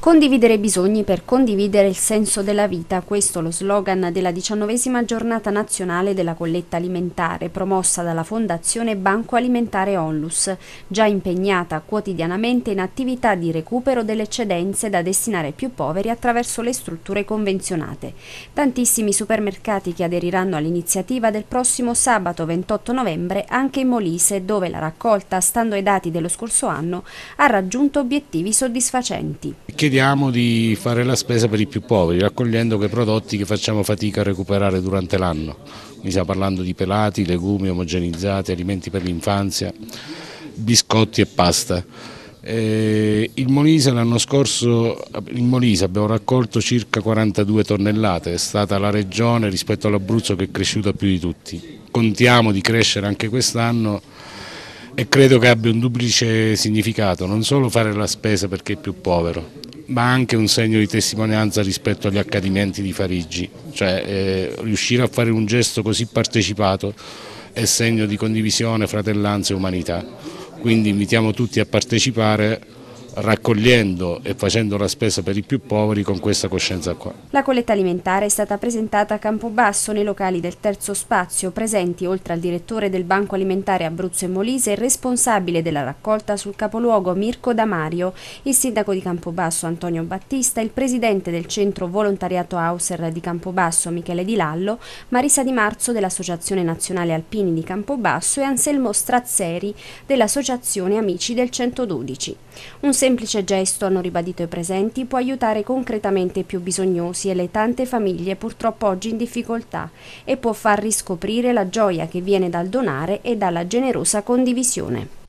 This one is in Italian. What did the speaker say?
Condividere i bisogni per condividere il senso della vita, questo lo slogan della diciannovesima giornata nazionale della colletta alimentare promossa dalla Fondazione Banco Alimentare Onlus, già impegnata quotidianamente in attività di recupero delle eccedenze da destinare ai più poveri attraverso le strutture convenzionate. Tantissimi supermercati che aderiranno all'iniziativa del prossimo sabato 28 novembre anche in Molise, dove la raccolta, stando ai dati dello scorso anno, ha raggiunto obiettivi soddisfacenti chiediamo di fare la spesa per i più poveri, raccogliendo quei prodotti che facciamo fatica a recuperare durante l'anno. Mi stiamo parlando di pelati, legumi omogenizzati, alimenti per l'infanzia, biscotti e pasta. Eh, il Molise l'anno scorso, in Molise abbiamo raccolto circa 42 tonnellate, è stata la regione rispetto all'Abruzzo che è cresciuta più di tutti. Contiamo di crescere anche quest'anno e credo che abbia un duplice significato, non solo fare la spesa perché è più povero, ma anche un segno di testimonianza rispetto agli accadimenti di Farigi, cioè eh, riuscire a fare un gesto così partecipato è segno di condivisione, fratellanza e umanità. Quindi invitiamo tutti a partecipare raccogliendo e facendo la spesa per i più poveri con questa coscienza qua. La colletta alimentare è stata presentata a Campobasso nei locali del terzo spazio, presenti oltre al direttore del Banco Alimentare Abruzzo e Molise il responsabile della raccolta sul capoluogo Mirko Damario, il sindaco di Campobasso Antonio Battista, il presidente del centro volontariato Auser di Campobasso Michele Di Lallo, Marisa Di Marzo dell'Associazione Nazionale Alpini di Campobasso e Anselmo Strazzeri dell'Associazione Amici del 112. Un semplice gesto, hanno ribadito i presenti, può aiutare concretamente i più bisognosi e le tante famiglie purtroppo oggi in difficoltà e può far riscoprire la gioia che viene dal donare e dalla generosa condivisione.